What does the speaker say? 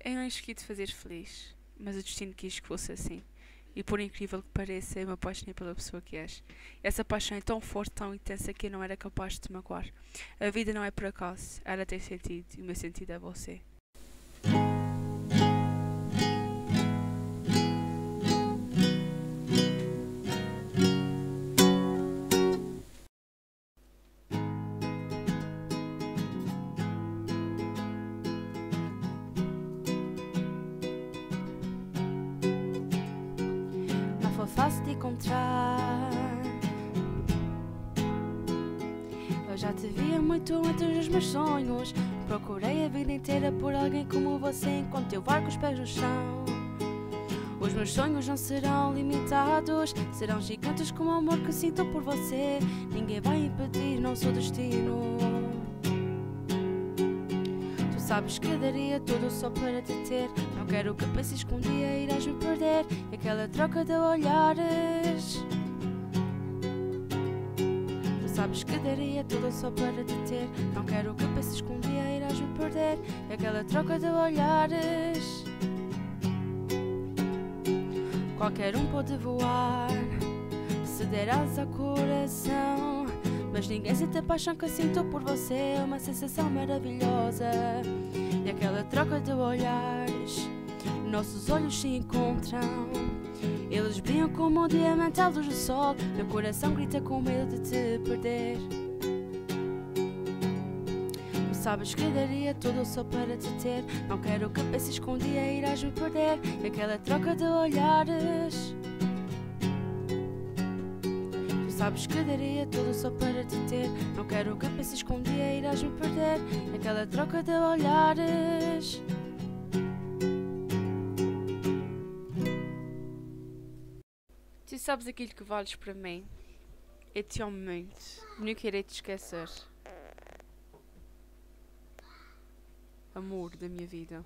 Eu não escolhi te fazer feliz, mas o destino quis que fosse assim. E por incrível que pareça, eu me apaixonei pela pessoa que és. Essa paixão é tão forte, tão intensa que eu não era capaz de te magoar. A vida não é por acaso, ela tem sentido e o meu sentido é você. Foi fácil de encontrar. Eu já te via muito entre os meus sonhos. Procurei a vida inteira por alguém como você enquanto eu varco os pés no chão. Os meus sonhos não serão limitados, serão gigantes como o amor que sinto por você. Ninguém vai impedir nosso destino. Sabes que daria tudo só para te ter. Não quero que penses que um dia irás me perder. E aquela troca de olhares. Tu sabes que daria tudo só para te ter. Não quero que penses que um dia irás me perder. E aquela troca de olhares. Qualquer um pode voar, se der asa ao coração. Mas ninguém sente a paixão que sinto por você, é uma sensação maravilhosa. E aquela troca de olhares, nossos olhos se encontram. Eles brilham como um diamante à luz do sol. Meu coração grita com medo de te perder. Sabes que daria tudo só para te ter. Não quero que penses que um dia irás me perder. E aquela troca de olhares. Sabes que daria tudo só para te ter. Não quero que penses que um dia irás me perder. E aquela troca de olhares. Tu sabes aquilo que vales para mim. Eu te amo muito. Nunca irei te esquecer. Amor da minha vida.